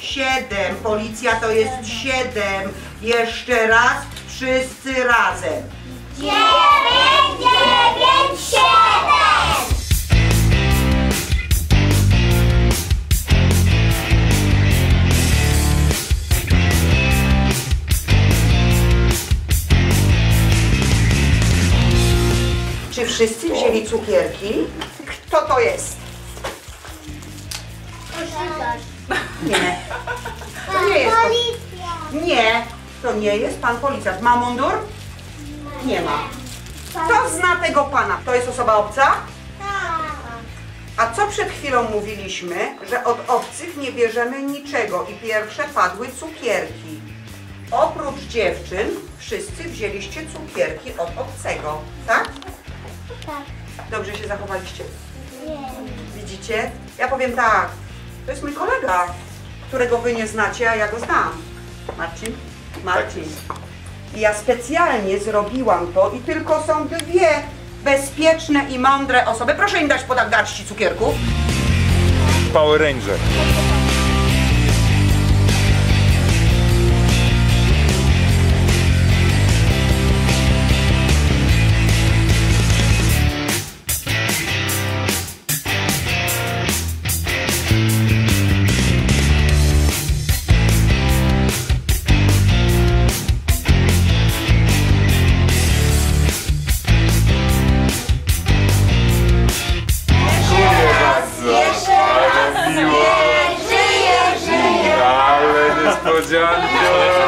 siedem. Policja to jest siedem. Jeszcze raz, wszyscy razem. Dziewięć, dziewięć, siedem! Czy wszyscy wzięli cukierki? Kto to jest? Nie. To nie jest. to-. Nie, to nie jest pan policjant. Ma mundur? Nie ma. Kto zna tego pana? To jest osoba obca? Tak. A co przed chwilą mówiliśmy, że od obcych nie bierzemy niczego i pierwsze padły cukierki. Oprócz dziewczyn wszyscy wzięliście cukierki od obcego, tak? Tak. Dobrze się zachowaliście? Nie. Widzicie? Ja powiem tak, to jest mój kolega, którego wy nie znacie, a ja go znam. Marcin? Marcin. I ja specjalnie zrobiłam to i tylko są dwie bezpieczne i mądre osoby. Proszę im dać podać garści cukierków. Power Ranger. じゃんじゃん